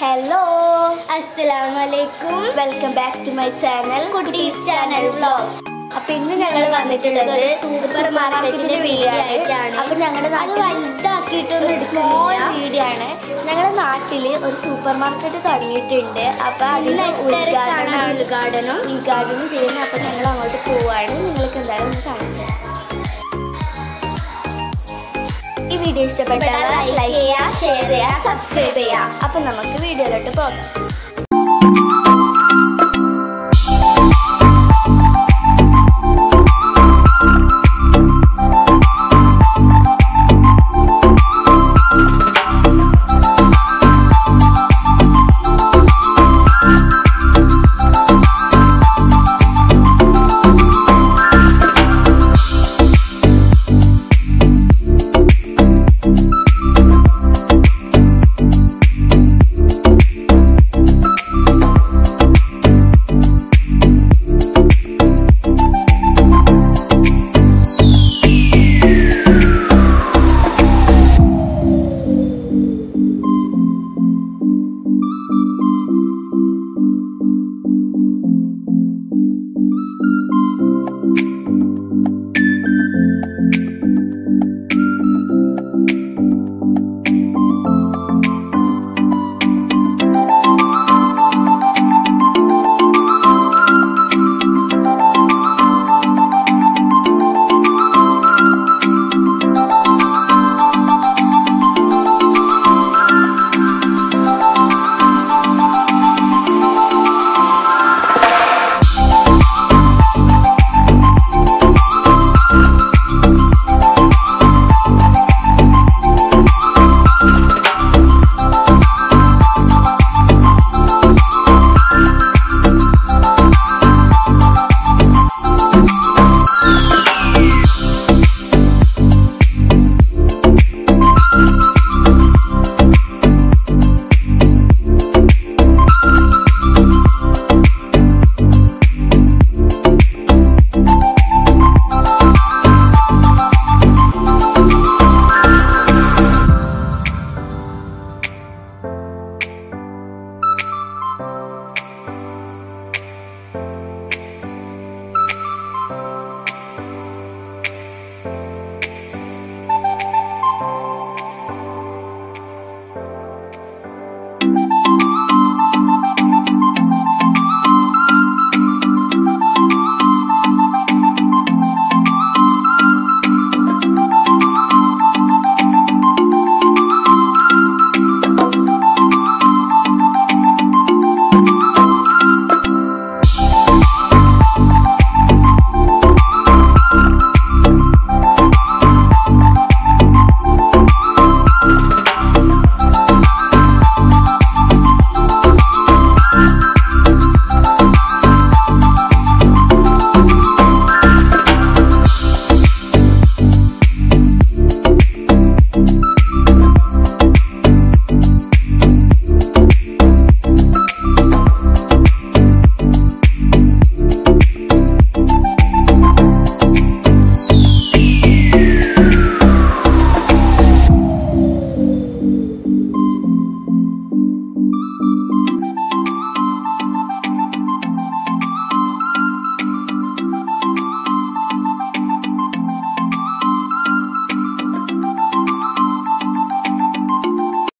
Hello അസ്സലാമലൈക്കും welcome back to my channel കുട്ടീസ് channel vlog അപ്പൊ ഇന്ന് ഞങ്ങൾ വന്നിട്ടുള്ളത് ഒരു സൂപ്പർ മാർക്കറ്റിന്റെ വീഡിയോ ആയിട്ടാണ്. അപ്പൊ ഞങ്ങളുടെ അത് വലുതാക്കിയിട്ടൊരു സ്മോൾ വീഡിയോ ആണ്. ഞങ്ങളുടെ നാട്ടിൽ ഒരു സൂപ്പർ മാർക്കറ്റ് തുടങ്ങിയിട്ടുണ്ട്. അപ്പൊ അതിന് ഉദ്ഘാടനം ഉദ്ഘാടനം ഉദ്ഘാടനം ചെയ്യുന്നത് അപ്പൊ ഞങ്ങൾ അങ്ങോട്ട് പോവാണ്. വീഡിയോ ഇഷ്ടപ്പെട്ടാൽ ലൈക്ക് ചെയ്യുക ഷെയർ ചെയ്യുക സബ്സ്ക്രൈബ് ചെയ്യുക. അപ്പം നമുക്ക് വീഡിയോയിലോട്ട് പോകാം.